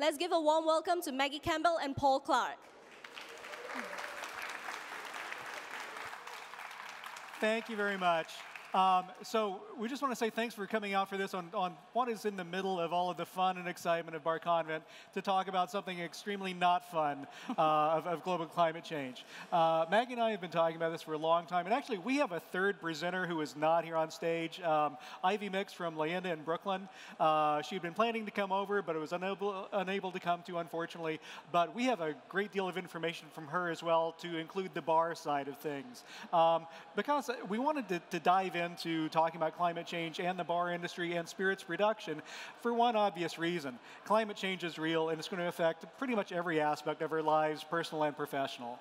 Let's give a warm welcome to Maggie Campbell and Paul Clarke. Thank you very much. Um, so we just want to say thanks for coming out for this on, on what is in the middle of all of the fun and excitement of Bar Convent to talk about something extremely not fun uh, of, of, global climate change. Uh, Maggie and I have been talking about this for a long time, and actually we have a third presenter who is not here on stage, um, Ivy Mix from Leyenda in Brooklyn. Uh, she'd been planning to come over, but it was unable, unable to come to, unfortunately. But we have a great deal of information from her as well to include the bar side of things. Um, because we wanted to, to dive in into talking about climate change and the bar industry and spirits production for one obvious reason. Climate change is real and it's going to affect pretty much every aspect of our lives, personal and professional.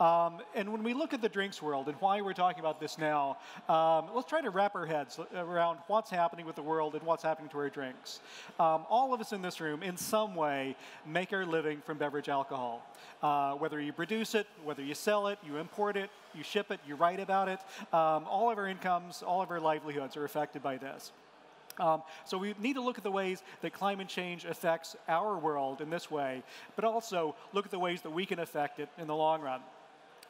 Um, and when we look at the drinks world and why we're talking about this now, um, let's try to wrap our heads around what's happening with the world and what's happening to our drinks. Um, all of us in this room, in some way, make our living from beverage alcohol. Uh, whether you produce it, whether you sell it, you import it, you ship it, you write about it, um, all of our incomes, all of our livelihoods are affected by this. Um, so we need to look at the ways that climate change affects our world in this way, but also look at the ways that we can affect it in the long run.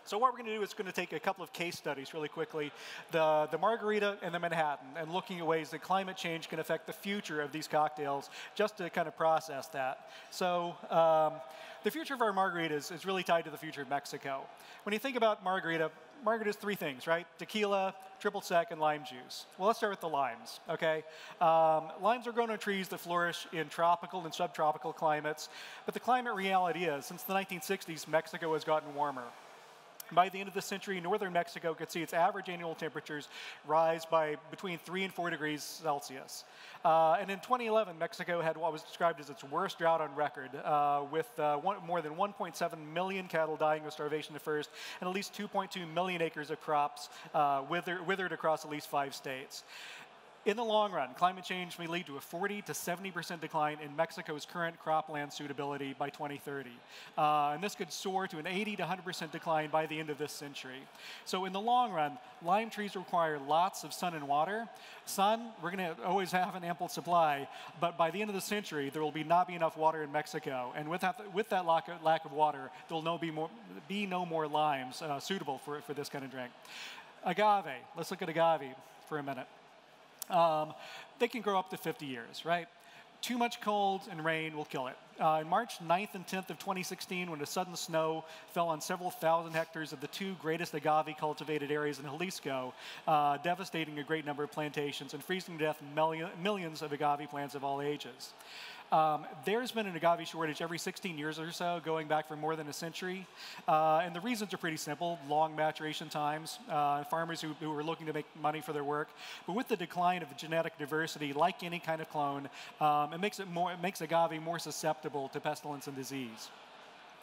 So what we're going to do is going to take a couple of case studies really quickly, the, the margarita and the Manhattan, and looking at ways that climate change can affect the future of these cocktails, just to kind of process that. So um, the future of our margaritas is really tied to the future of Mexico. When you think about margarita, margarita is three things, right? Tequila, triple sec, and lime juice. Well, let's start with the limes, okay? Um, limes are grown on trees that flourish in tropical and subtropical climates, but the climate reality is, since the 1960s, Mexico has gotten warmer. By the end of the century, northern Mexico could see its average annual temperatures rise by between 3 and 4 degrees Celsius. Uh, and in 2011, Mexico had what was described as its worst drought on record, uh, with uh, one, more than 1.7 million cattle dying of starvation at first, and at least 2.2 million acres of crops uh, withered, withered across at least five states. In the long run, climate change may lead to a 40 to 70% decline in Mexico's current cropland suitability by 2030. Uh, and this could soar to an 80 to 100% decline by the end of this century. So in the long run, lime trees require lots of sun and water. Sun, we're going to always have an ample supply, but by the end of the century, there will be not be enough water in Mexico. And with that, with that lack, of, lack of water, there will no be, more, be no more limes uh, suitable for, for this kind of drink. Agave, let's look at agave for a minute um, they can grow up to 50 years, right? Too much cold and rain will kill it. Uh, in March 9th and 10th of 2016, when a sudden snow fell on several thousand hectares of the two greatest agave cultivated areas in Jalisco, uh, devastating a great number of plantations and freezing to death million, millions of agave plants of all ages. Um, there's been an agave shortage every 16 years or so, going back for more than a century. Uh, and the reasons are pretty simple long maturation times, uh, farmers who, who, are looking to make money for their work. But with the decline of genetic diversity, like any kind of clone, um, it, makes it, more, it makes agave more susceptible to pestilence and disease.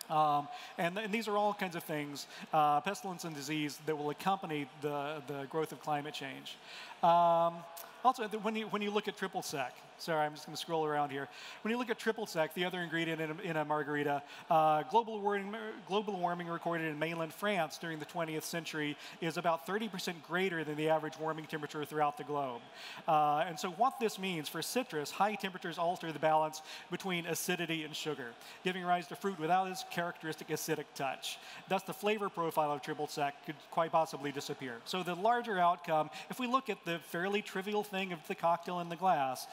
Um, and, and, these are all kinds of things, uh, pestilence and disease, that will accompany the, the growth of climate change. Um, also, when you, when you look at triple sec, sorry, I'm just going to scroll around here. When you look at triple sec, the other ingredient in a, in a margarita, uh, global, warming, global warming recorded in mainland France during the 20th century is about 30% greater than the average warming temperature throughout the globe. Uh, and so what this means for citrus, high temperatures alter the balance between acidity and sugar, giving rise to fruit without its characteristic acidic touch. Thus, the flavor profile of triple sec could quite possibly disappear. So the larger outcome, if we look at the fairly trivial thing of the cocktail in the glass,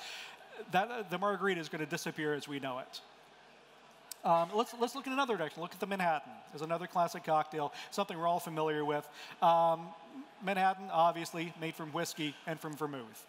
that, the margarita is going to disappear as we know it. Um, let's, let's look in another direction. Look at the Manhattan as another classic cocktail, something we're all familiar with. Um, Manhattan, obviously, made from whiskey and from vermouth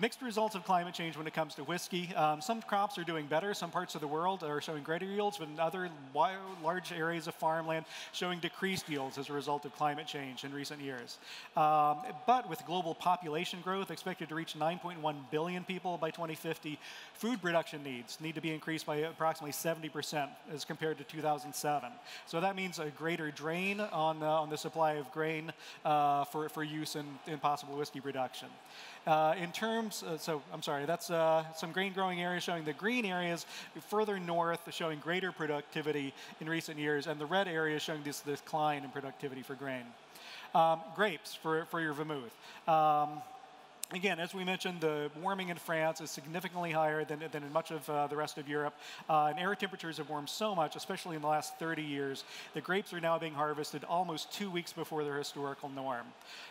mixed results of climate change when it comes to whiskey. Um, some crops are doing better. Some parts of the world are showing greater yields, but other large areas of farmland showing decreased yields as a result of climate change in recent years. Um, but with global population growth expected to reach 9.1 billion people by 2050, food production needs need to be increased by approximately 70% as compared to 2007. So that means a greater drain on, uh, on the supply of grain uh, for, for use in, in possible whiskey production. Uh, in terms, uh, so I'm sorry, that's uh, some grain growing areas showing the green areas further north showing greater productivity in recent years, and the red areas showing this decline in productivity for grain. Um, grapes for, for your vermouth. Um, Again, as we mentioned, the warming in France is significantly higher than, than in much of uh, the rest of Europe. Uh, and air temperatures have warmed so much, especially in the last 30 years, that grapes are now being harvested almost two weeks before their historical norm.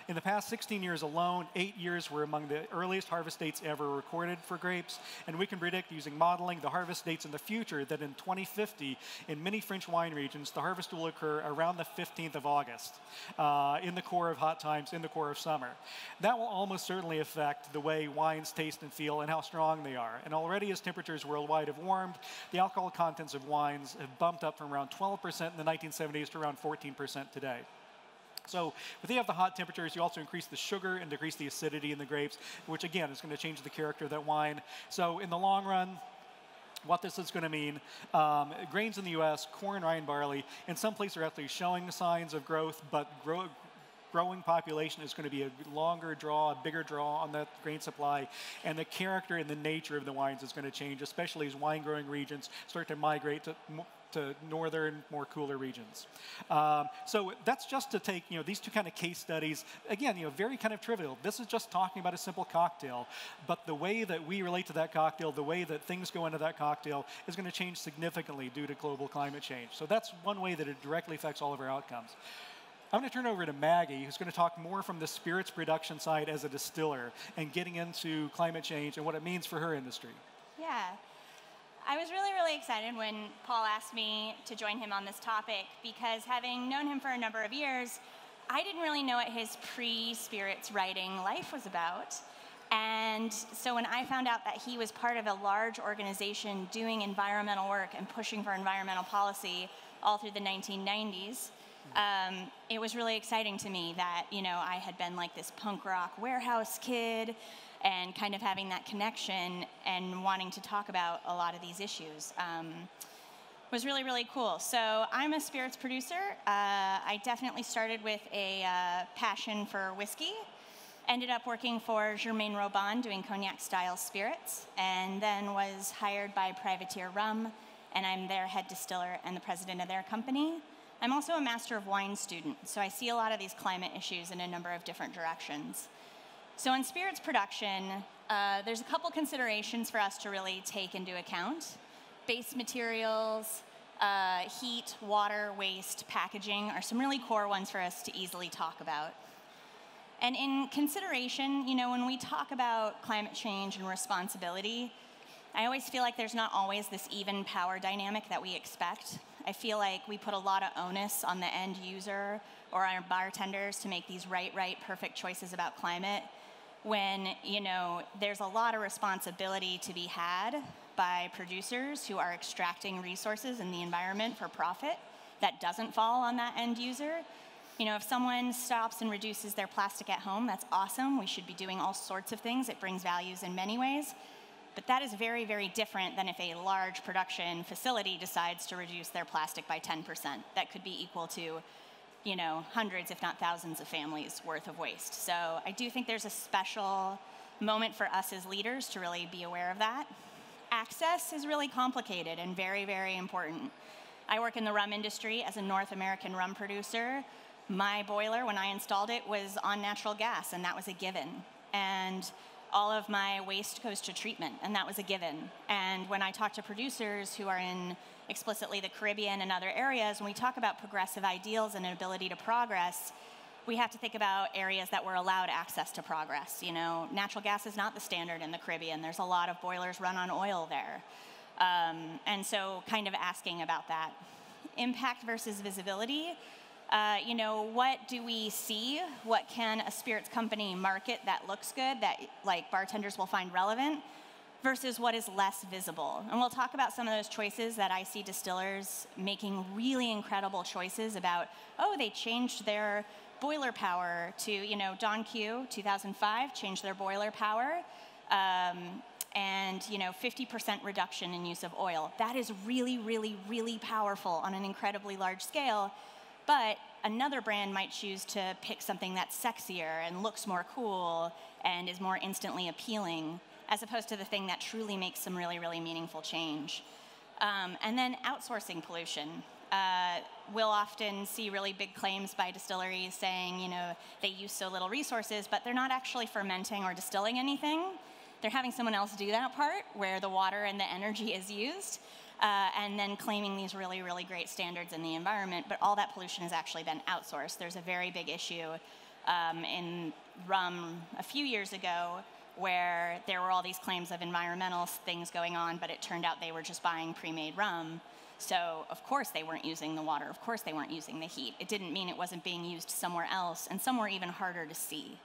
In the past 16 years alone, eight years were among the earliest harvest dates ever recorded for grapes. And we can predict using modeling the harvest dates in the future that in 2050, in many French wine regions, the harvest will occur around the 15th of August, uh, in the core of hot times, in the core of summer. That will almost certainly affect the way wines taste and feel and how strong they are. And already, as temperatures worldwide have warmed, the alcohol contents of wines have bumped up from around 12% in the 1970s to around 14% today. So if you have the hot temperatures, you also increase the sugar and decrease the acidity in the grapes, which again is going to change the character of that wine. So in the long run, what this is going to mean. Um, grains in the U.S., corn, rye, and barley, in some places are actually showing signs of growth, but grow, growing population is going to be a longer draw, a bigger draw on that grain supply, and the character and the nature of the wines is going to change, especially as wine growing regions start to migrate to to northern, more cooler regions. Um, so that's just to take you know these two kind of case studies. Again, you know, very kind of trivial. This is just talking about a simple cocktail, but the way that we relate to that cocktail, the way that things go into that cocktail, is going to change significantly due to global climate change. So that's one way that it directly affects all of our outcomes. I'm going to turn over to Maggie, who's going to talk more from the spirits production side as a distiller and getting into climate change and what it means for her industry. Yeah. I was really, really excited when Paul asked me to join him on this topic because having known him for a number of years, I didn't really know what his pre spirits writing life was about. And so when I found out that he was part of a large organization doing environmental work and pushing for environmental policy all through the 1990s, um, it was really exciting to me that you know I had been like this punk rock warehouse kid, and kind of having that connection and wanting to talk about a lot of these issues. Um, was really, really cool. So I'm a spirits producer. Uh, I definitely started with a uh, passion for whiskey. Ended up working for Germain Robin doing cognac style spirits, and then was hired by Privateer Rum, and I'm their head distiller and the president of their company. I'm also a Master of Wine student, so I see a lot of these climate issues in a number of different directions. So in spirits production, uh, there's a couple considerations for us to really take into account. Base materials, uh, heat, water, waste, packaging are some really core ones for us to easily talk about. And in consideration, you know, when we talk about climate change and responsibility, I always feel like there's not always this even power dynamic that we expect. I feel like we put a lot of onus on the end user or our bartenders to make these right, right, perfect choices about climate when, you know, there's a lot of responsibility to be had by producers who are extracting resources in the environment for profit that doesn't fall on that end user. You know, if someone stops and reduces their plastic at home, that's awesome. We should be doing all sorts of things. It brings values in many ways. But that is very, very different than if a large production facility decides to reduce their plastic by 10%. That could be equal to, you know, hundreds, if not thousands of families worth of waste. So I do think there's a special moment for us as leaders to really be aware of that. Access is really complicated and very, very important. I work in the rum industry as a North American rum producer. My boiler, when I installed it, was on natural gas, and that was a given. And all of my waste goes to treatment, and that was a given. And when I talk to producers who are in explicitly the Caribbean and other areas, when we talk about progressive ideals and an ability to progress, we have to think about areas that were allowed access to progress. You know, natural gas is not the standard in the Caribbean. There's a lot of boilers run on oil there. Um, and so, kind of asking about that. Impact versus visibility. Uh, you know, what do we see? What can a spirits company market that looks good, that like bartenders will find relevant, versus what is less visible? And we'll talk about some of those choices that I see distillers making really incredible choices about, oh, they changed their boiler power to, you know, Don Q, 2005, changed their boiler power. Um, and you know 50% reduction in use of oil that is really really really powerful on an incredibly large scale but another brand might choose to pick something that's sexier and looks more cool and is more instantly appealing, as opposed to the thing that truly makes some really, really meaningful change. Um, and then outsourcing pollution. uh, we'll often see really big claims by distilleries saying, you know, they use so little resources, but they're not actually fermenting or distilling anything. They're having someone else do that part where the water and the energy is used. Uh, and then claiming these really, really great standards in the environment, but all that pollution has actually been outsourced. There's a very big issue um, in rum a few years ago where there were all these claims of environmental things going on, but it turned out they were just buying pre made rum. So, of course, they weren't using the water. Of course, they weren't using the heat. It didn't mean it wasn't being used somewhere else and somewhere even harder to see.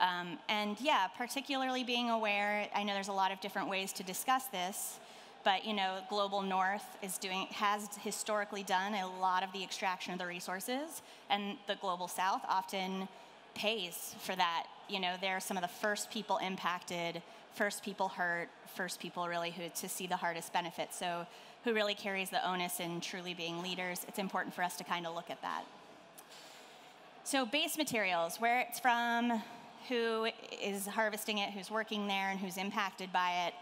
Um, and yeah, particularly being aware, I know there's a lot of different ways to discuss this, but you know, global north is doing has historically done a lot of the extraction of the resources, and the global south often pays for that. You know, they're some of the first people impacted, first people hurt, first people really who to see the hardest benefits. So, who really carries the onus in truly being leaders? It's important for us to kind of look at that. So, base materials, where it's from, who is harvesting it, who's working there, and who's impacted by it,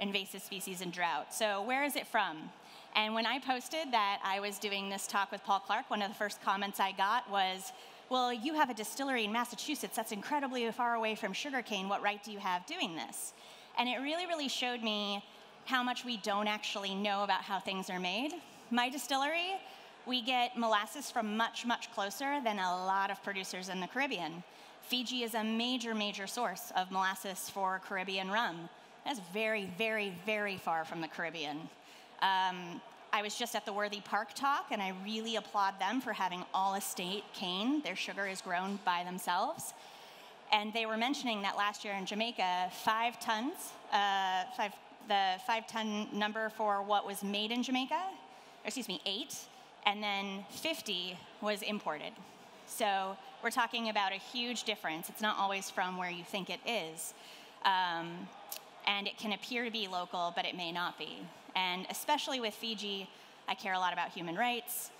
invasive species and drought. So, where is it from? And when I posted that I was doing this talk with Paul Clarke, one of the first comments I got was, well, you have a distillery in Massachusetts that's incredibly far away from sugarcane. What right do you have doing this? And it really, really showed me how much we don't actually know about how things are made. My distillery, we get molasses from much, much closer than a lot of producers in the Caribbean. Fiji is a major, major source of molasses for Caribbean rum. That's very, very, very far from the Caribbean. Um, I was just at the Worthy Park talk, and I really applaud them for having all estate cane. Their sugar is grown by themselves. And they were mentioning that last year in Jamaica, five tons, uh, five, the five ton number for what was made in Jamaica, excuse me, eight, and then 50 was imported. So we're talking about a huge difference. It's not always from where you think it is. Um, and it can appear to be local, but it may not be. And especially with Fiji, I care a lot about human rights.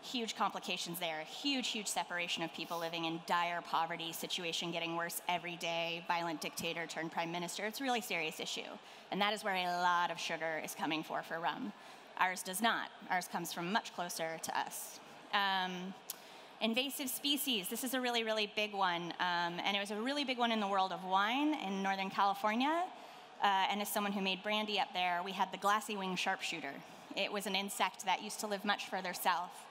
Huge complications there, huge, huge separation of people living in dire poverty, situation getting worse every day, violent dictator turned prime minister. It's a really serious issue. And that is where a lot of sugar is coming for for rum. Ours does not. Ours comes from much closer to us. Um, invasive species, this is a really, really big one. Um, and it was a really big one in the world of wine in Northern California. Uh, and as someone who made brandy up there, we had the glassy wing sharpshooter. It was an insect that used to live much further south.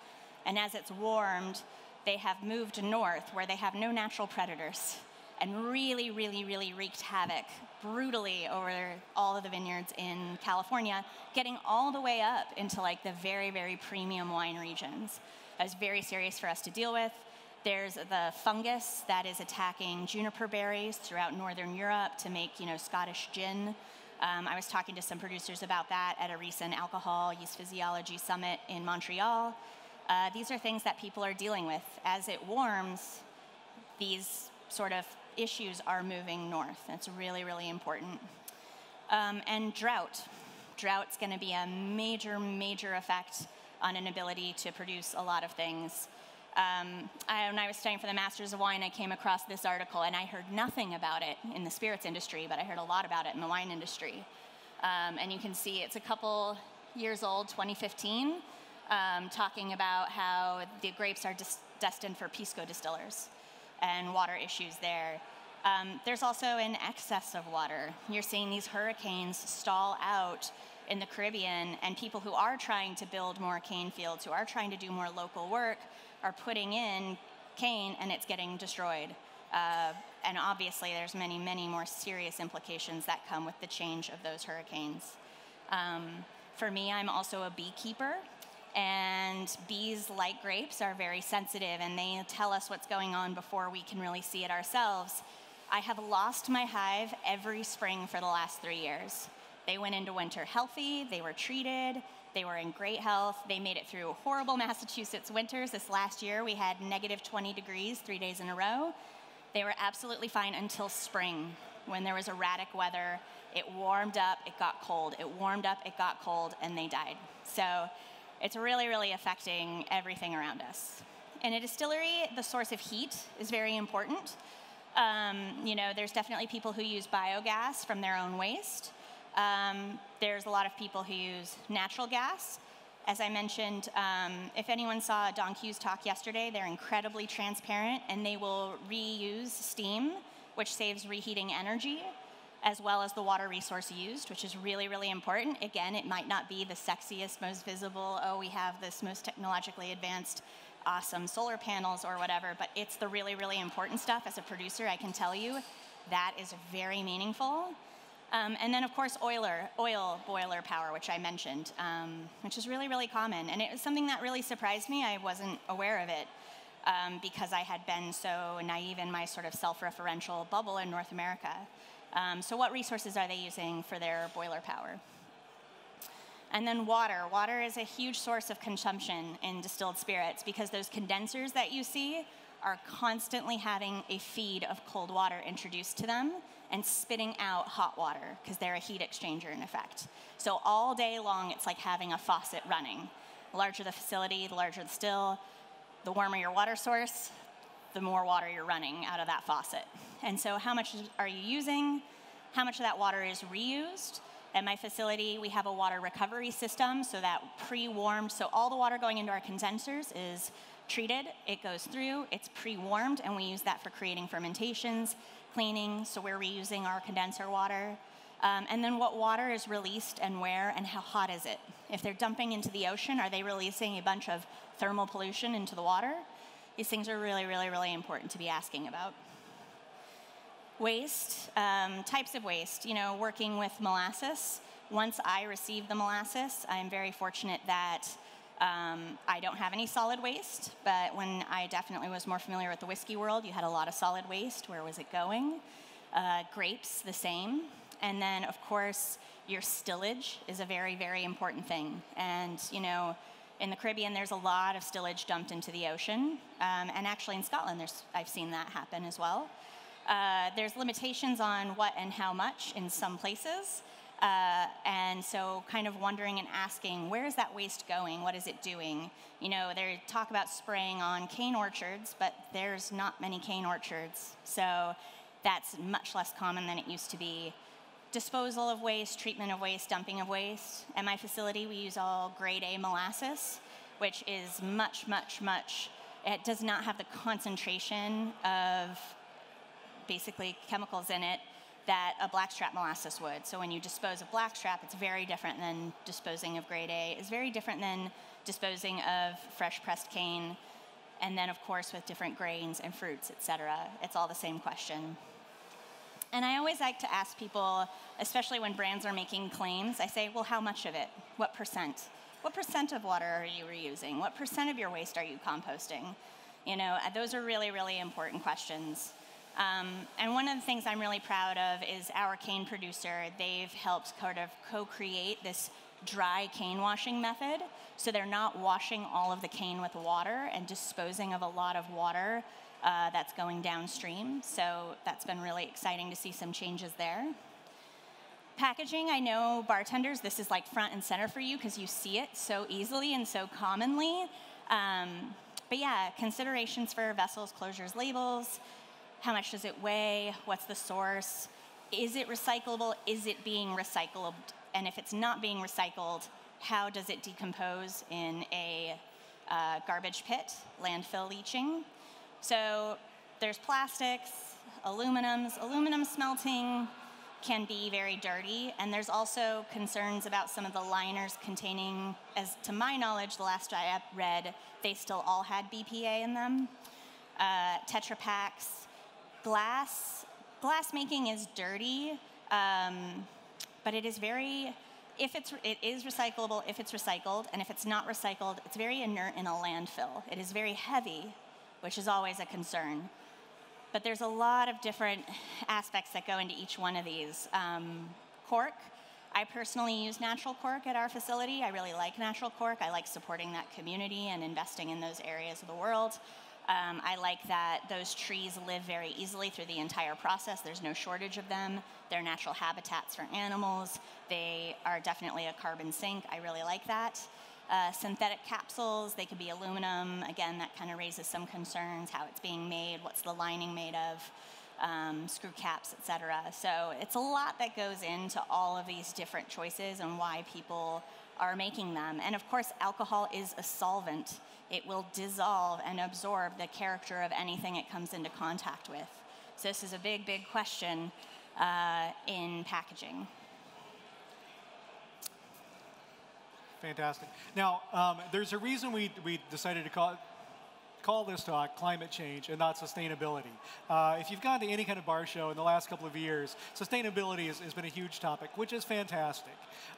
And as it's warmed, they have moved north where they have no natural predators and really, really, really wreaked havoc brutally over all of the vineyards in California, getting all the way up into like the very, very premium wine regions. That was very serious for us to deal with. There's the fungus that is attacking juniper berries throughout northern Europe to make, you know, Scottish gin. Um, I was talking to some producers about that at a recent alcohol yeast physiology summit in Montreal. Uh, these are things that people are dealing with. As it warms, these sort of issues are moving north. That's really, really important. Um, and drought. Drought's going to be a major, major effect on an ability to produce a lot of things. Um, I, when I was studying for the Masters of Wine, I came across this article, and I heard nothing about it in the spirits industry, but I heard a lot about it in the wine industry. Um, and you can see it's a couple years old, 2015, um, talking about how the grapes are dis- destined for pisco distillers and water issues there. Um, there's also an excess of water. You're seeing these hurricanes stall out in the Caribbean, and people who are trying to build more cane fields, who are trying to do more local work, are putting in cane and it's getting destroyed. Uh, and obviously, there's many, many more serious implications that come with the change of those hurricanes. Um, for me, I'm also a beekeeper, and bees, like grapes, are very sensitive and they tell us what's going on before we can really see it ourselves. I have lost my hive every spring for the last three years. They went into winter healthy, they were treated, they were in great health. They made it through horrible Massachusetts winters. This last year, we had negative 20 degrees three days in a row. They were absolutely fine until spring when there was erratic weather. It warmed up, it got cold. It warmed up, it got cold, and they died. So it's really, really affecting everything around us. In a distillery, the source of heat is very important. Um, you know, there's definitely people who use biogas from their own waste. Um, there's a lot of people who use natural gas. As I mentioned, um, if anyone saw Don Q's talk yesterday, they're incredibly transparent and they will reuse steam, which saves reheating energy, as well as the water resource used, which is really, really important. Again, it might not be the sexiest, most visible, oh, we have this most technologically advanced, awesome solar panels or whatever, but it's the really, really important stuff. As a producer, I can tell you that is very meaningful. Um, and then, of course, oiler, oil boiler power, which I mentioned, um, which is really, really common. And it was something that really surprised me. I wasn't aware of it um, because I had been so naive in my sort of self referential bubble in North America. Um, so, what resources are they using for their boiler power? And then water. Water is a huge source of consumption in distilled spirits because those condensers that you see are constantly having a feed of cold water introduced to them and spitting out hot water because they're a heat exchanger in effect. So all day long, it's like having a faucet running. The larger the facility, the larger the still, the warmer your water source, the more water you're running out of that faucet. And so, how much are you using? How much of that water is reused? At my facility, we have a water recovery system, so that pre warmed, so all the water going into our condensers is treated, it goes through, it's pre warmed, and we use that for creating fermentations, cleaning, so we're reusing our condenser water. Um, and then what water is released and where and how hot is it? If they're dumping into the ocean, are they releasing a bunch of thermal pollution into the water? These things are really, really, really important to be asking about. Waste, um, types of waste, you know, working with molasses. Once I received the molasses, I'm very fortunate that um, I don't have any solid waste, but when I definitely was more familiar with the whiskey world, you had a lot of solid waste. Where was it going? Uh, grapes, the same. And then, of course, your stillage is a very, very important thing. And, you know, in the Caribbean, there's a lot of stillage dumped into the ocean. Um, and actually, in Scotland, there's, I've seen that happen as well. Uh, there's limitations on what and how much in some places. Uh, and so, kind of wondering and asking, where is that waste going? What is it doing? You know, they talk about spraying on cane orchards, but there's not many cane orchards. So, that's much less common than it used to be. Disposal of waste, treatment of waste, dumping of waste. At my facility, we use all grade A molasses, which is much, much, much, it does not have the concentration of basically chemicals in it that a blackstrap molasses would. So when you dispose of blackstrap, it's very different than disposing of grade A. It's very different than disposing of fresh pressed cane. And then, of course, with different grains and fruits, et cetera, it's all the same question. And I always like to ask people, especially when brands are making claims, I say, well, how much of it? What percent? What percent of water are you reusing? What percent of your waste are you composting? You know, uh, those are really, really important questions. Um, and one of the things I'm really proud of is our cane producer. They've helped kind of co create this dry cane washing method. So they're not washing all of the cane with water and disposing of a lot of water uh, that's going downstream. So that's been really exciting to see some changes there. Packaging, I know bartenders, this is like front and center for you because you see it so easily and so commonly. Um, but yeah, considerations for vessels, closures, labels, how much does it weigh? What's the source? Is it recyclable? Is it being recycled? And if it's not being recycled, how does it decompose in a uh, garbage pit, landfill leaching? So there's plastics, aluminums. Aluminum smelting can be very dirty, and there's also concerns about some of the liners containing, as to my knowledge, the last I read, they still all had BPA in them. Uh, Tetra Paks, glass, glass making is dirty, um, but it is very, if it's, it is recyclable if it's recycled, and if it's not recycled, it's very inert in a landfill. It is very heavy, which is always a concern. But there's a lot of different aspects that go into each one of these. Um, cork, I personally use natural cork at our facility. I really like natural cork. I like supporting that community and investing in those areas of the world. Um, I like that those trees live very easily through the entire process. There's no shortage of them. They're natural habitats for animals. They are definitely a carbon sink. I really like that. Uh, synthetic capsules, they could be aluminum. Again, that kind of raises some concerns how it's being made, what's the lining made of, um, screw caps, etc. So it's a lot that goes into all of these different choices and why people are making them. And of course, alcohol is a solvent. It will dissolve and absorb the character of anything it comes into contact with. So this is a big, big question uh, in packaging. Fantastic. Now, um, there's a reason we, we decided to call, call this talk climate change and not sustainability. Uh, if you've gone to any kind of bar show in the last couple of years, sustainability has, has been a huge topic, which is fantastic.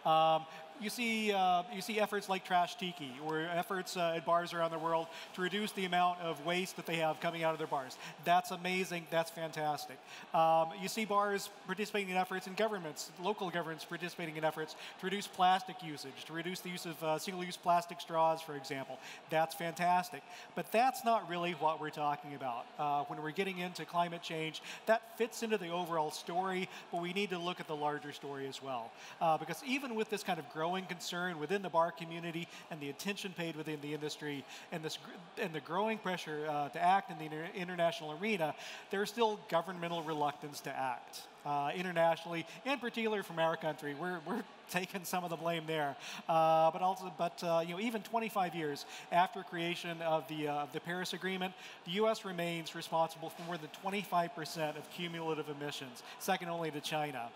Um, you see, uh, you see efforts like Trash Tiki, or efforts uh, at bars around the world to reduce the amount of waste that they have coming out of their bars. That's amazing. That's fantastic. Um, you see bars participating in efforts, and governments, local governments participating in efforts to reduce plastic usage, to reduce the use of uh, single-use plastic straws, for example. That's fantastic. But that's not really what we're talking about. Uh, when we're getting into climate change, that fits into the overall story, but we need to look at the larger story as well. Uh, because even with this kind of growth growing concern within the bar community and the attention paid within the industry and, this, and the growing pressure uh, to act in the inter international arena, there's still governmental reluctance to act. Uh, internationally, in particular from our country, we're, we're taking some of the blame there. Uh, but also, but uh, you know, even 25 years after creation of the uh, the Paris Agreement, the U.S. remains responsible for more than 25% of cumulative emissions, second only to China.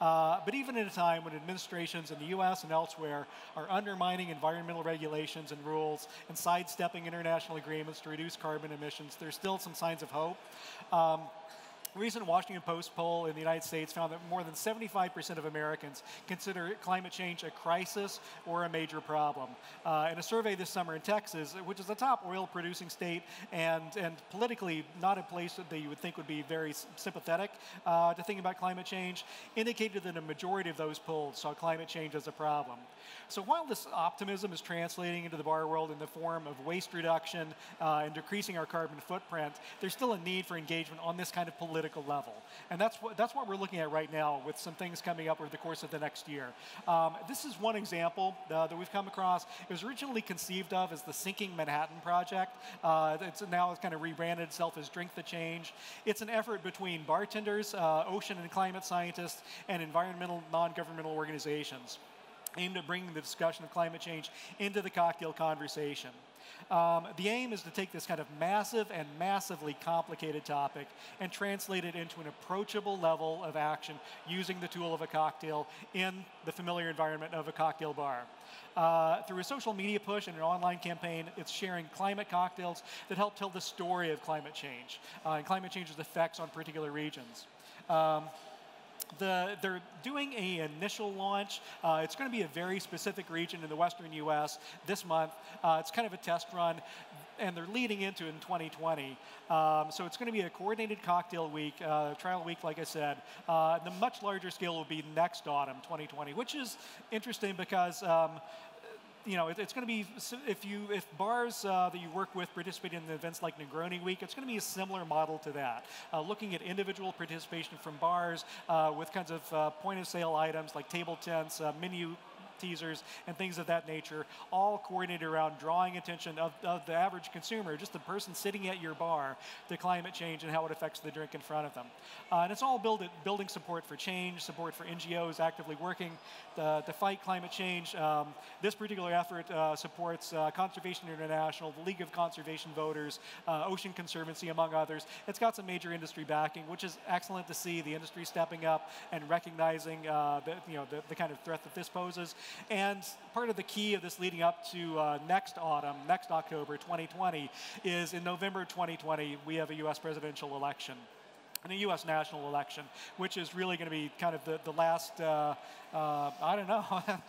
Uh, but even at a time when administrations in the US and elsewhere are undermining environmental regulations and rules and sidestepping international agreements to reduce carbon emissions, there's still some signs of hope. Um, a recent Washington Post poll in the United States found that more than 75% of Americans consider climate change a crisis or a major problem. Uh, in a survey this summer in Texas, which is a top oil producing state and, and politically not a place that you would think would be very sympathetic uh, to thinking about climate change, indicated that a majority of those polled saw climate change as a problem. So while this optimism is translating into the bar world in the form of waste reduction uh, and decreasing our carbon footprint, there's still a need for engagement on this kind of political level. And that's what, that's what we're looking at right now with some things coming up over the course of the next year. Um, this is one example uh, that we've come across. It was originally conceived of as the Sinking Manhattan Project. Uh, it's now it's kind of rebranded itself as Drink the Change. It's an effort between bartenders, uh, ocean and climate scientists, and environmental non-governmental organizations aimed at bringing the discussion of climate change into the cocktail conversation. Um, the aim is to take this kind of massive and massively complicated topic and translate it into an approachable level of action using the tool of a cocktail in the familiar environment of a cocktail bar. Uh, through a social media push and an online campaign, it's sharing climate cocktails that help tell the story of climate change uh, and climate change's effects on particular regions. Um, the, they're doing an initial launch. Uh, it's going to be a very specific region in the western U.S. this month. Uh, it's kind of a test run, and they're leading into in 2020. Um, so it's going to be a coordinated cocktail week, uh, trial week, like I said. Uh, the much larger scale will be next autumn, 2020, which is interesting because um, you know, it, it's going to be if you if bars uh, that you work with participate in the events like Negroni Week, it's going to be a similar model to that. Uh, looking at individual participation from bars uh, with kinds of uh, point of sale items like table tents, uh, menu teasers, and things of that nature, all coordinated around drawing attention of, of, the average consumer, just the person sitting at your bar, to climate change and how it affects the drink in front of them. Uh, and it's all build it, building support for change, support for NGOs actively working to, to fight climate change. Um, this particular effort uh, supports uh, Conservation International, the League of Conservation Voters, uh, Ocean Conservancy, among others. It's got some major industry backing, which is excellent to see the industry stepping up and recognizing uh, the, you know, the, the kind of threat that this poses. And part of the key of this leading up to uh, next autumn, next October 2020, is in November 2020, we have a US presidential election and a U.S. national election, which is really going to be kind of the, the last uh, uh, I don't know,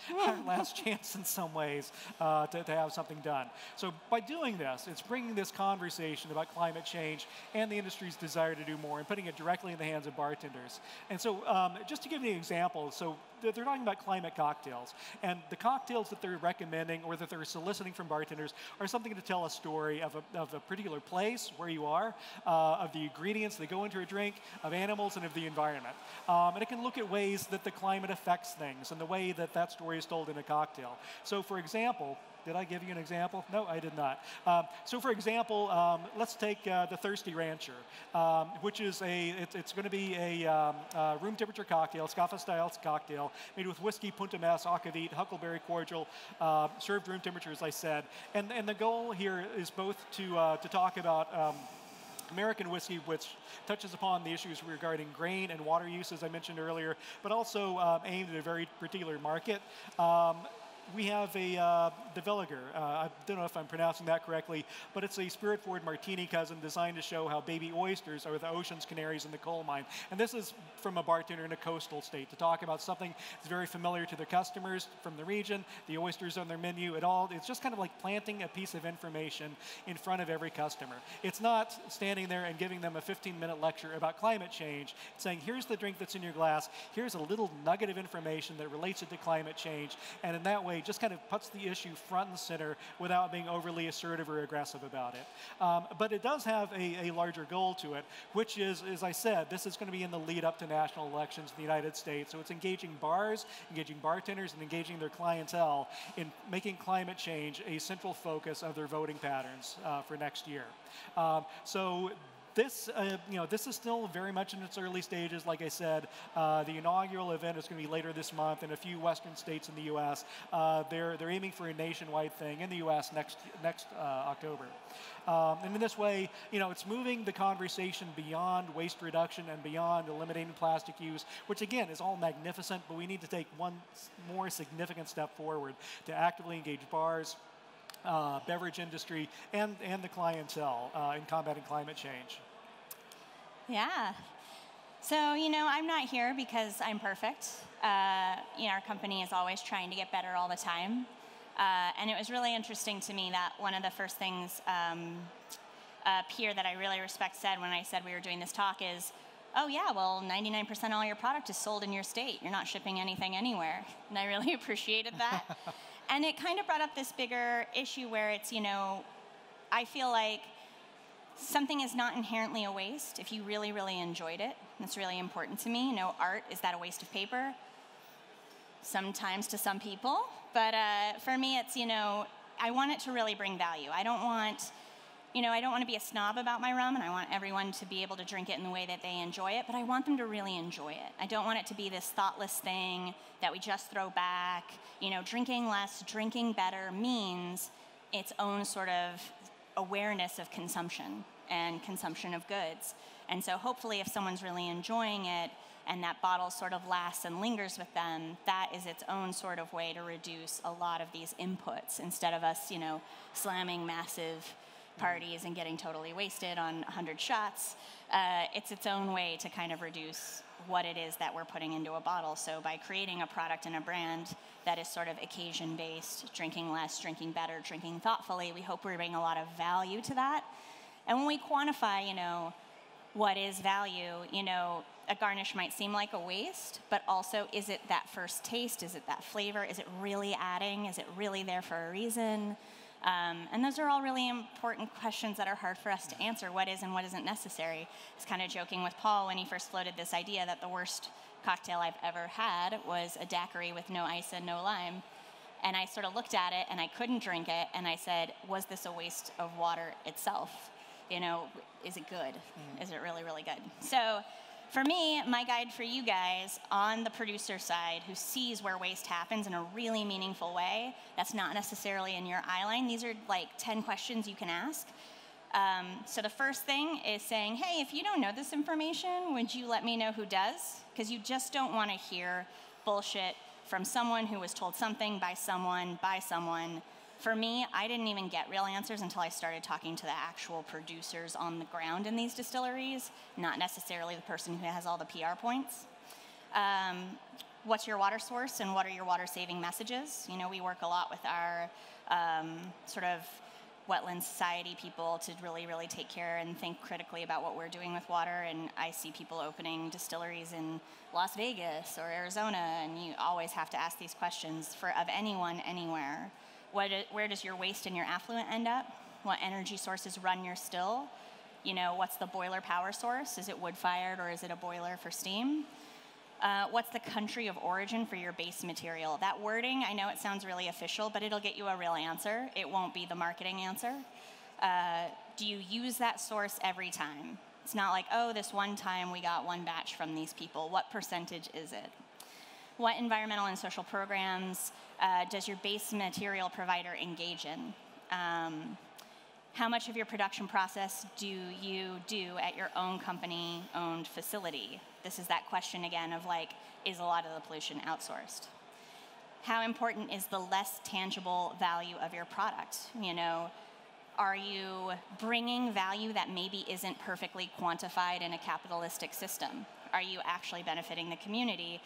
last chance in some ways uh, to, to have something done. So by doing this, it's bringing this conversation about climate change and the industry's desire to do more and putting it directly in the hands of bartenders. And so um, just to give you an example, so they're talking about climate cocktails. And the cocktails that they're recommending or that they're soliciting from bartenders are something to tell a story of a, of a particular place where you are, uh, of the ingredients that go into a drink, of animals, and of the environment. Um, and it can look at ways that the climate affects things and the way that that story is told in a cocktail. So, for example, Did I give you an example? No, I did not. Um, so, for example, um, let's take uh, the Thirsty Rancher, um, which is a, it, it's going to be a uh, room temperature cocktail, Scaffa style cocktail, made with whiskey, Punta Mess, Aquavit, Huckleberry cordial, uh, served room temperature, as I said. And, and the goal here is both to, uh, to talk about um, American whiskey, which touches upon the issues regarding grain and water use, as I mentioned earlier, but also um, aimed at a very particular market. Um, we have a uh, the Veliger. Uh, I don't know if I'm pronouncing that correctly, but it's a spirit forward martini cousin designed to show how baby oysters are the ocean's canaries in the coal mine. And this is from a bartender in a coastal state to talk about something that's very familiar to their customers from the region, the oysters on their menu, it all. It's just kind of like planting a piece of information in front of every customer. It's not standing there and giving them a 15 minute lecture about climate change. Saying, here's the drink that's in your glass, here's a little nugget of information that relates it to climate change, and in that way, just kind of puts the issue front and center without being overly assertive or aggressive about it. Um, but it does have a, a, larger goal to it, which is, as I said, this is going to be in the lead up to national elections in the United States. So it's engaging bars, engaging bartenders, and engaging their clientele in making climate change a central focus of their voting patterns uh, for next year. Um, so this, uh, you know, this is still very much in its early stages. Like I said, uh, the inaugural event is going to be later this month in a few Western states in the U.S. Uh, they're they're aiming for a nationwide thing in the U.S. next next uh, October. Um, and in this way, you know, it's moving the conversation beyond waste reduction and beyond eliminating plastic use, which again is all magnificent, but we need to take one more significant step forward to actively engage bars, uh, beverage industry and, and the clientele uh, in combating climate change. Yeah. So, you know, I'm not here because I'm perfect. Uh, you know, our company is always trying to get better all the time. Uh, and it was really interesting to me that one of the first things um, a peer that I really respect said when I said we were doing this talk is, oh yeah, well, 99% of all your product is sold in your state. You're not shipping anything anywhere. And I really appreciated that. And it kind of brought up this bigger issue where it's, you know, I feel like something is not inherently a waste if you really, really enjoyed it. That's really important to me. You know, art, is that a waste of paper? Sometimes to some people. But uh, for me, it's, you know, I want it to really bring value. I don't want, you know, I don't want to be a snob about my rum, and I want everyone to be able to drink it in the way that they enjoy it, but I want them to really enjoy it. I don't want it to be this thoughtless thing that we just throw back. You know, drinking less, drinking better means its own sort of awareness of consumption and consumption of goods. And so hopefully if someone's really enjoying it and that bottle sort of lasts and lingers with them, that is its own sort of way to reduce a lot of these inputs instead of us, you know, slamming massive parties and getting totally wasted on 100 shots. Uh, it's its own way to kind of reduce what it is that we're putting into a bottle. So by creating a product and a brand that is sort of occasion based, drinking less, drinking better, drinking thoughtfully, we hope we bring a lot of value to that. And when we quantify, you know, what is value, you know, a garnish might seem like a waste, but also is it that first taste? Is it that flavor? Is it really adding? Is it really there for a reason? Um, and those are all really important questions that are hard for us to answer what is and what isn't necessary. I was kind of joking with Paul when he first floated this idea that the worst cocktail I've ever had was a daiquiri with no ice and no lime. And I sort of looked at it and I couldn't drink it, and I said, Was this a waste of water itself? You know, is it good? Mm. Is it really, really good? So, for me, my guide for you guys on the producer side who sees where waste happens in a really meaningful way, that's not necessarily in your eyeline. These are like 10 questions you can ask. Um, so the first thing is saying, hey, if you don't know this information, would you let me know who does? Because you just don't want to hear bullshit from someone who was told something by someone, by someone, for me, I didn't even get real answers until I started talking to the actual producers on the ground in these distilleries, not necessarily the person who has all the PR points. Um, what's your water source and what are your water saving messages? You know, we work a lot with our um, sort of wetland society people to really, really take care and think critically about what we're doing with water. And I see people opening distilleries in Las Vegas or Arizona, and you always have to ask these questions for of anyone, anywhere. Where does your waste and your effluent end up? What energy sources run your still? You know, what's the boiler power source? Is it wood fired or is it a boiler for steam? Uh, what's the country of origin for your base material? That wording, I know it sounds really official, but it'll get you a real answer. It won't be the marketing answer. Uh, do you use that source every time? It's not like, oh, this one time we got one batch from these people. What percentage is it? What environmental and social programs uh, does your base material provider engage in? Um, how much of your production process do you do at your own company owned facility? This is that question again of like, is a lot of the pollution outsourced? How important is the less tangible value of your product? You know, are you bringing value that maybe isn't perfectly quantified in a capitalistic system? Are you actually benefiting the community?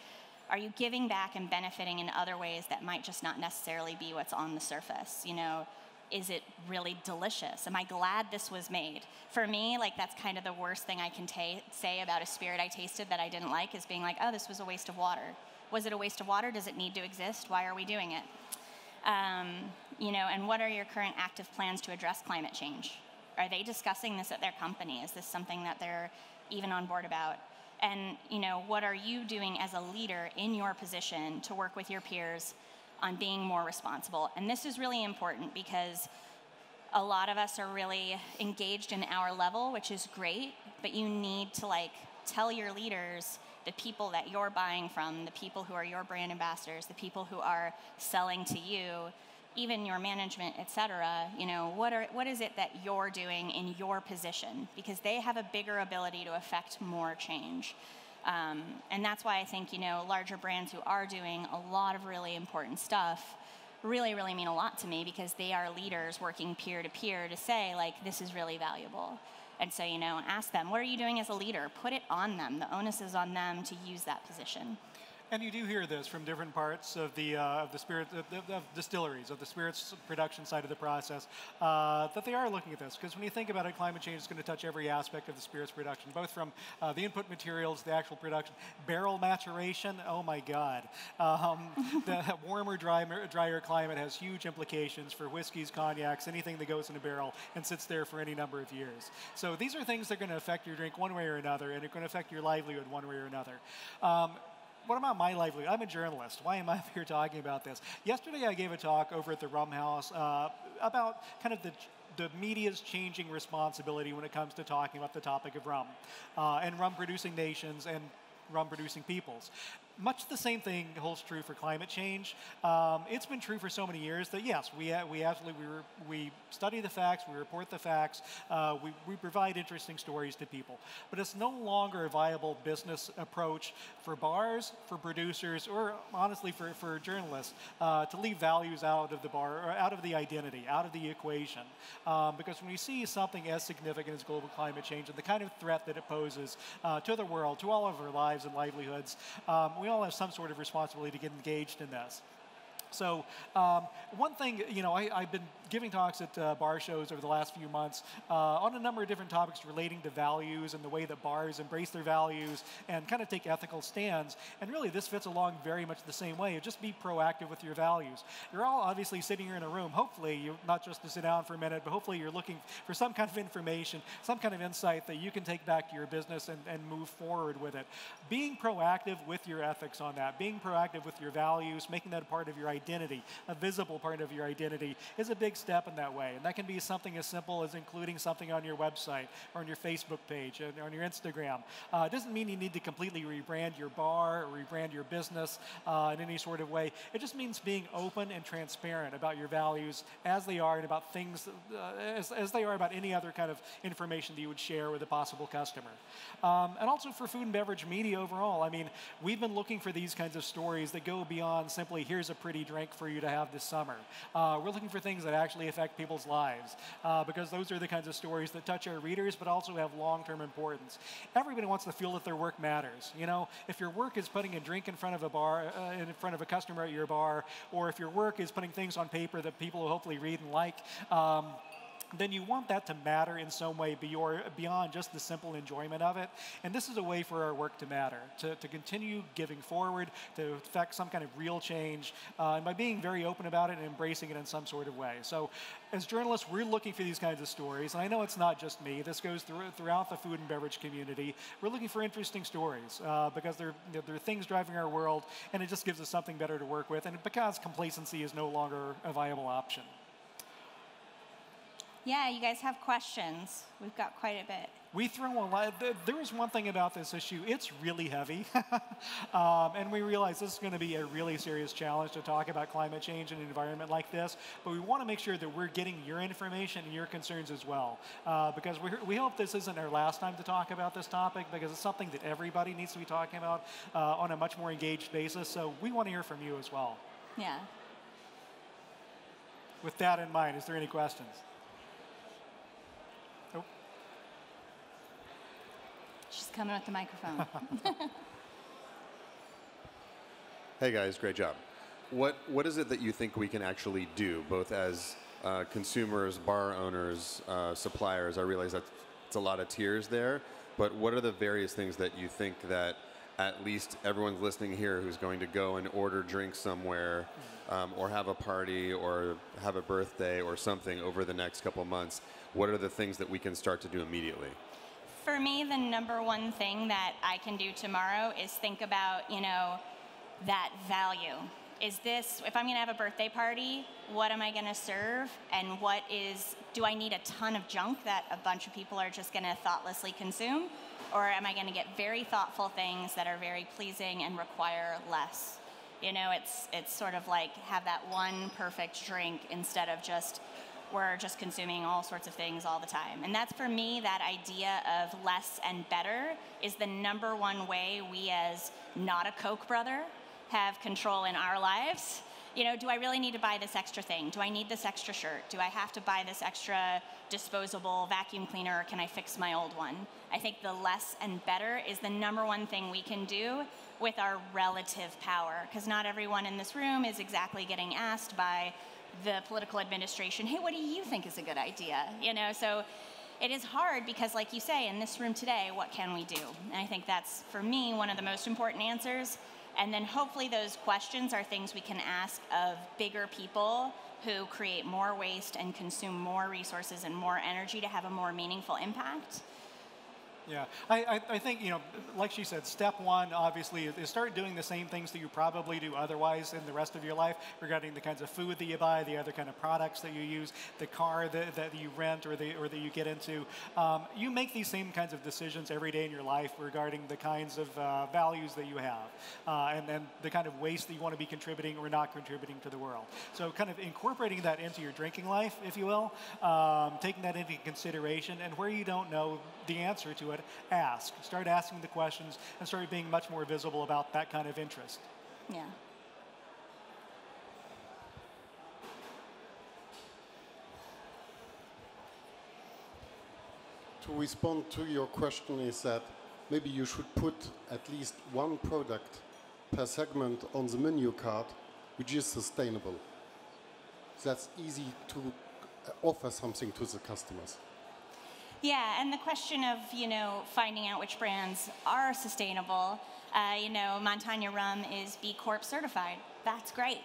Are you giving back and benefiting in other ways that might just not necessarily be what's on the surface? You know, is it really delicious? Am I glad this was made? For me, like that's kind of the worst thing I can say about a spirit I tasted that I didn't like is being like, oh, this was a waste of water. Was it a waste of water? Does it need to exist? Why are we doing it? Um, you know, and what are your current active plans to address climate change? Are they discussing this at their company? Is this something that they're even on board about? And you know, what are you doing as a leader in your position to work with your peers on being more responsible. And this is really important because a lot of us are really engaged in our level, which is great, but you need to like tell your leaders the people that you're buying from, the people who are your brand ambassadors, the people who are selling to you, even your management, et cetera, you know, what, are, what is it that you're doing in your position? Because they have a bigger ability to affect more change. Um, and that's why I think, you know, larger brands who are doing a lot of really important stuff really, really mean a lot to me because they are leaders working peer to peer to say, like, this is really valuable. And so, you know, ask them, what are you doing as a leader? Put it on them. The onus is on them to use that position. And you do hear this from different parts of the uh, of the spirit of, of, distilleries of the spirits production side of the process uh, that they are looking at this because when you think about it, climate change is going to touch every aspect of the spirits production, both from uh, the input materials, the actual production, barrel maturation. Oh my God, um, the warmer, drier, drier climate has huge implications for whiskeys, cognacs, anything that goes in a barrel and sits there for any number of years. So these are things that are going to affect your drink one way or another, and it's going to affect your livelihood one way or another. Um, what about my livelihood? I'm a journalist. Why am I here talking about this? Yesterday, I gave a talk over at the Rum House uh, about kind of the the media's changing responsibility when it comes to talking about the topic of rum uh, and rum producing nations and rum producing peoples much the same thing holds true for climate change. Um, it's been true for so many years that yes, we, we absolutely we, we study the facts, we report the facts, uh, we, we provide interesting stories to people. But it's no longer a viable business approach for bars, for producers, or honestly for, for journalists uh, to leave values out of the bar, or out of the identity, out of the equation. Um, because when we see something as significant as global climate change and the kind of threat that it poses uh, to the world, to all of our lives and livelihoods, um, we all have some sort of responsibility to get engaged in this. So um, one thing, you know, I, have been giving talks at uh, bar shows over the last few months uh, on a number of different topics relating to values and the way that bars embrace their values and kind of take ethical stands. And really, this fits along very much the same way. Just be proactive with your values. You're all obviously sitting here in a room. Hopefully, you're not just to sit down for a minute, but hopefully you're looking for some kind of information, some kind of insight that you can take back to your business and, and move forward with it. Being proactive with your ethics on that, being proactive with your values, making that a part of your identity, a visible part of your identity, is a big step in that way. And that can be something as simple as including something on your website or on your Facebook page or on your Instagram. Uh, it doesn't mean you need to completely rebrand your bar or rebrand your business uh, in any sort of way. It just means being open and transparent about your values as they are and about things uh, as, as they are about any other kind of information that you would share with a possible customer. Um, and also for food and beverage media overall. I mean, we've been looking for these kinds of stories that go beyond simply here's a pretty drink for you to have this summer. Uh, we're looking for things that actually affect people's lives uh, because those are the kinds of stories that touch our readers but also have long-term importance. Everybody wants to feel that their work matters. You know, if your work is putting a drink in front of a bar, uh, in front of a customer at your bar, or if your work is putting things on paper that people will hopefully read and like, um, then you want that to matter in some way beyond just the simple enjoyment of it. And this is a way for our work to matter, to, to continue giving forward, to affect some kind of real change, uh, and by being very open about it and embracing it in some sort of way. So, as journalists, we're looking for these kinds of stories. And I know it's not just me, this goes through, throughout the food and beverage community. We're looking for interesting stories uh, because they're, they're things driving our world, and it just gives us something better to work with. And because complacency is no longer a viable option. Yeah, you guys have questions. We've got quite a bit. We throw a lot. There is one thing about this issue. It's really heavy, um, and we realize this is going to be a really serious challenge to talk about climate change in an environment like this. But we want to make sure that we're getting your information and your concerns as well, uh, because we we hope this isn't our last time to talk about this topic because it's something that everybody needs to be talking about uh, on a much more engaged basis. So we want to hear from you as well. Yeah. With that in mind, is there any questions? Coming with the microphone. hey guys, great job. What what is it that you think we can actually do, both as uh, consumers, bar owners, uh, suppliers? I realize that it's a lot of tiers there, but what are the various things that you think that at least everyone's listening here who's going to go and order drinks somewhere um, or have a party or have a birthday or something over the next couple months, what are the things that we can start to do immediately? For me, the number one thing that I can do tomorrow is think about, you know, that value. Is this, if I'm gonna have a birthday party, what am I gonna serve? And what is, do I need a ton of junk that a bunch of people are just gonna thoughtlessly consume? Or am I gonna get very thoughtful things that are very pleasing and require less? You know, it's, it's sort of like have that one perfect drink instead of just we're just consuming all sorts of things all the time. And that's for me, that idea of less and better is the number one way we, as not a Koch brother, have control in our lives. You know, do I really need to buy this extra thing? Do I need this extra shirt? Do I have to buy this extra disposable vacuum cleaner or can I fix my old one? I think the less and better is the number one thing we can do with our relative power because not everyone in this room is exactly getting asked by the political administration, hey, what do you think is a good idea? You know, so it is hard because, like you say, in this room today, what can we do? And I think that's, for me, one of the most important answers. And then hopefully those questions are things we can ask of bigger people who create more waste and consume more resources and more energy to have a more meaningful impact. Yeah, I, I, I, think, you know, like she said, step one, obviously, is start doing the same things that you probably do otherwise in the rest of your life regarding the kinds of food that you buy, the other kind of products that you use, the car that, that you rent or, the, or that you get into. Um, you make these same kinds of decisions every day in your life regarding the kinds of uh, values that you have uh, and, and the kind of waste that you want to be contributing or not contributing to the world. So kind of incorporating that into your drinking life, if you will, um, taking that into consideration, and where you don't know the answer to it, ask. Start asking the questions and start being much more visible about that kind of interest. Yeah. To respond to your question is that maybe you should put at least one product per segment on the menu card which is sustainable. That's easy to offer something to the customers. Yeah, and the question of, you know, finding out which brands are sustainable, uh, you know, Montanya Rum is B Corp certified. That's great.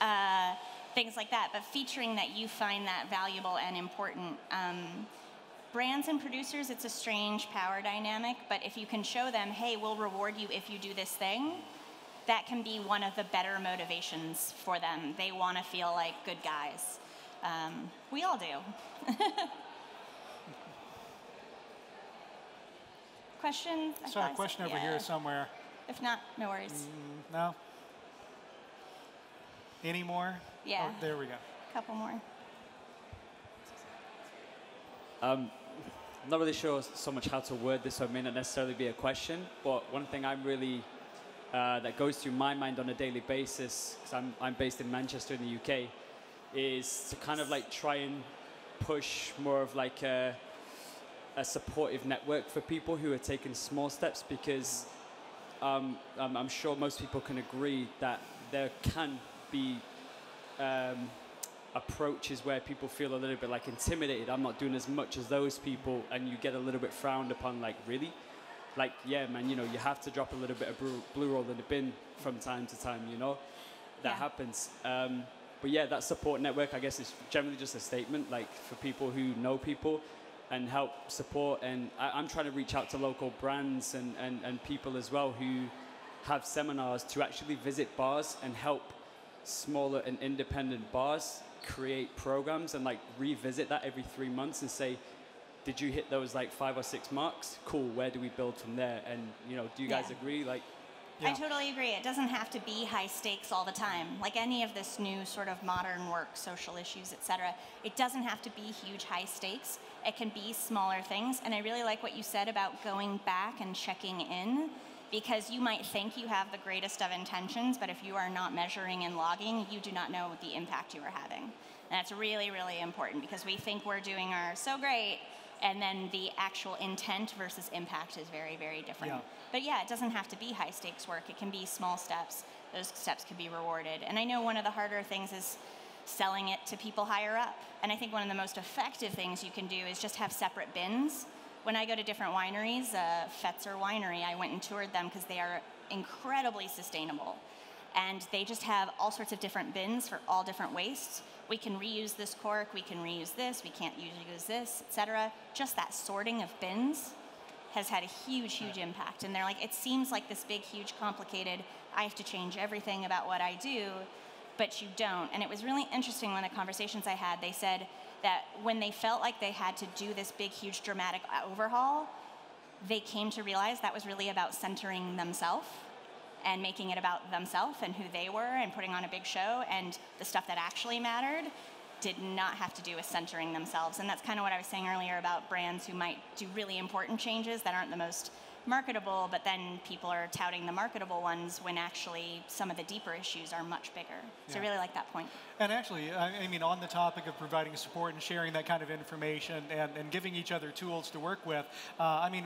Uh, things like that, but featuring that you find that valuable and important. Um, brands and producers, it's a strange power dynamic, but if you can show them, hey, we'll reward you if you do this thing, that can be one of the better motivations for them. They want to feel like good guys. Um, we all do. questions? I Saw a question over yeah. here somewhere. If not, no worries. Mm, no? Any more? Yeah. Oh, there we go. A couple more. Um, I'm not really sure so much how to word this, so it may not necessarily be a question, but one thing I'm really, uh, that goes through my mind on a daily basis, because I'm, I'm based in Manchester in the UK, is to kind of like try and push more of like a, a supportive network for people who are taking small steps because um, I'm, I'm, sure most people can agree that there can be um, approaches where people feel a little bit like intimidated. I'm not doing as much as those people, and you get a little bit frowned upon. Like, really? Like, yeah, man, you know, you have to drop a little bit of blue, blue roll in the bin from time to time, you know? That Yeah. happens. Um, but yeah, that support network, I guess, is generally just a statement, like for people who know people and help support. And I, I'm trying to reach out to local brands and, and, and people as well who have seminars to actually visit bars and help smaller and independent bars create programs and like revisit that every three months and say, did you hit those like five or six marks? Cool. Where do we build from there? And you know, do you guys Yeah. agree? Like, Yeah. I totally agree. It doesn't have to be high stakes all the time. Like any of this new sort of modern work, social issues, etc. It doesn't have to be huge high stakes. It can be smaller things. And I really like what you said about going back and checking in because you might think you have the greatest of intentions, but if you are not measuring and logging, you do not know the impact you are having. And that's really, really important because we think we're doing our so great, and then the actual intent versus impact is very, very different. Yeah. But yeah, it doesn't have to be high stakes work. It can be small steps. Those steps can be rewarded. And I know one of the harder things is selling it to people higher up. And I think one of the most effective things you can do is just have separate bins. When I go to different wineries, uh, Fetzer Winery, I went and toured them because they are incredibly sustainable. And they just have all sorts of different bins for all different wastes. We can reuse this cork, we can reuse this, we can't use this, etc. Just that sorting of bins has had a huge, huge impact. And they're like, it seems like this big, huge, complicated, I have to change everything about what I do, but you don't. And it was really interesting when the conversations I had, they said that when they felt like they had to do this big, huge, dramatic overhaul, they came to realize that was really about centering themselves and making it about themselves and who they were and putting on a big show and the stuff that actually mattered did not have to do with centering themselves and that's kind of what i was saying earlier about brands who might do really important changes that aren't the most marketable but then people are touting the marketable ones when actually some of the deeper issues are much bigger so i really like that point. And actually, I, I mean, on the topic of providing support and sharing that kind of information and, and giving each other tools to work with, uh, I mean,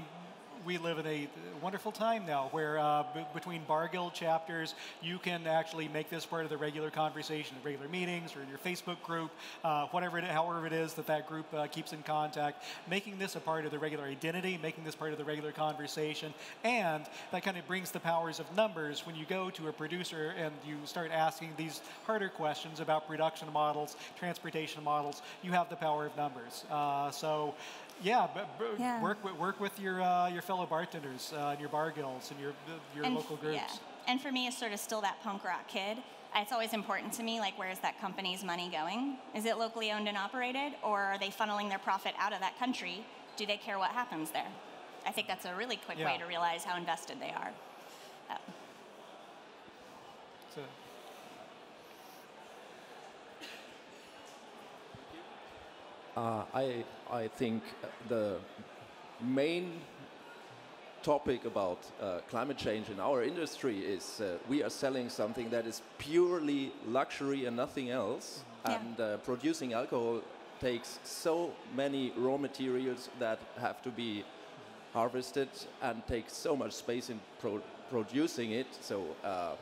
we live in a wonderful time now where uh, between Bar Guild chapters, you can actually make this part of the regular conversation, at regular meetings or in your Facebook group, uh, whatever it, however it is that that group uh, keeps in contact, making this a part of the regular identity, making this part of the regular conversation, and that kind of brings the powers of numbers when you go to a producer and you start asking these harder questions about production models, transportation models, you have the power of numbers. Uh, so, yeah, b- b- Yeah. work with, work with your uh, your fellow bartenders uh, and your bar guilds and your your and, local groups. Yeah. And for me, it's sort of still that punk rock kid. It's always important to me, like, where's that company's money going? Is it locally owned and operated, or are they funneling their profit out of that country? Do they care what happens there? I think that's a really quick way to realize how invested they are. Uh, So, Uh, I, I think the main topic about uh, climate change in our industry is uh, we are selling something that is purely luxury and nothing else. Yeah. And uh, producing alcohol takes so many raw materials that have to be harvested and takes so much space in pro- producing it. So uh,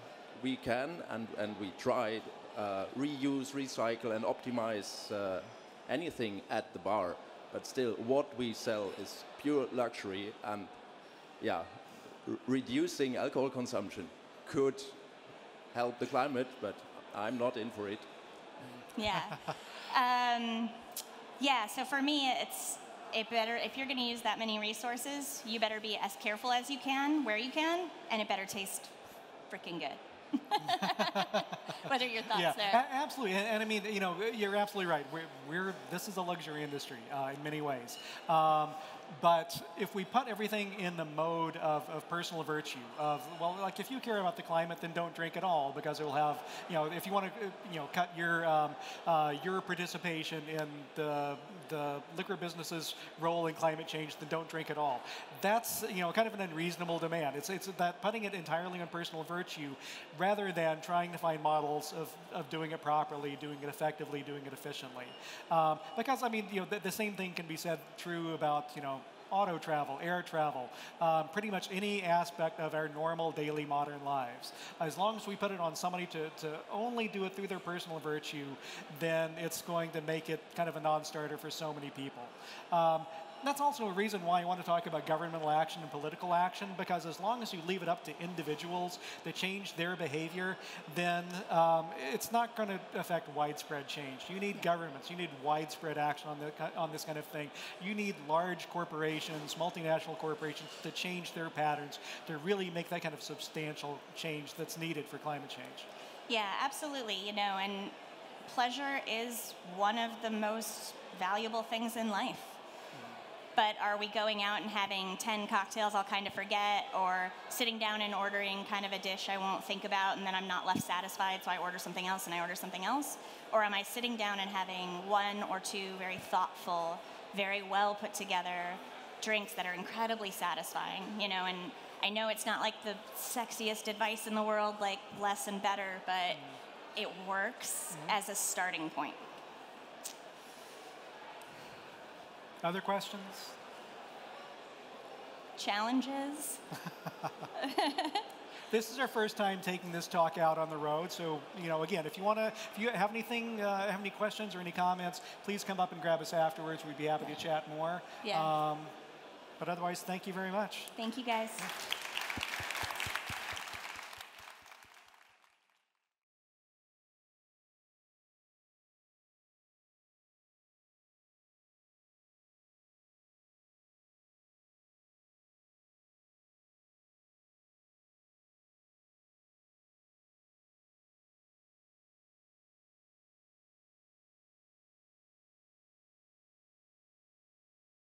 we can and, and we try uh, reuse, recycle, and optimize uh, anything at the bar. But still, what we sell is pure luxury, and yeah, r- reducing alcohol consumption could help the climate, but I'm not in for it. yeah. um, yeah, so for me, it's it better if you're going to use that many resources, you better be as careful as you can, where you can, and it better taste freaking good. what are your thoughts yeah, there? absolutely. And, and I mean, you know, you're absolutely right. We're, we're this is a luxury industry uh, in many ways. Um, but if we put everything in the mode of, of personal virtue, of well, like if you care about the climate, then don't drink at all because it will have, you know, if you want to, you know, cut your um, uh, your participation in the the liquor business's role in climate change, then don't drink at all. That's you know kind of an unreasonable demand. It's it's that putting it entirely on personal virtue, rather than trying to find models of, of doing it properly, doing it effectively, doing it efficiently. Um, because I mean, you know, the, the same thing can be said true about you know auto travel, air travel, um, pretty much any aspect of our normal daily modern lives. As long as we put it on somebody to, to only do it through their personal virtue, then it's going to make it kind of a non-starter for so many people. Um, that's also a reason why I want to talk about governmental action and political action, because as long as you leave it up to individuals to change their behavior, then um, it's not going to affect widespread change. You need governments, you need widespread action on, the, on this kind of thing. You need large corporations, multinational corporations, to change their patterns, to really make that kind of substantial change that's needed for climate change. Yeah, absolutely. You know, and pleasure is one of the most valuable things in life. But are we going out and having 10 cocktails I'll kind of forget, or sitting down and ordering kind of a dish I won't think about and then I'm not left satisfied, so I order something else and I order something else? Or am I sitting down and having one or two very thoughtful, very well put together drinks that are incredibly satisfying, you know? And I know it's not like the sexiest advice in the world, like less and better, but mm. it works mm-hmm. as a starting point. Other questions? Challenges? this is our first time taking this talk out on the road. So, you know, again, if you want to, if you have anything, uh, have any questions or any comments, please come up and grab us afterwards. We'd be happy to chat more. Yeah. Um, but otherwise, thank you very much. Thank you guys.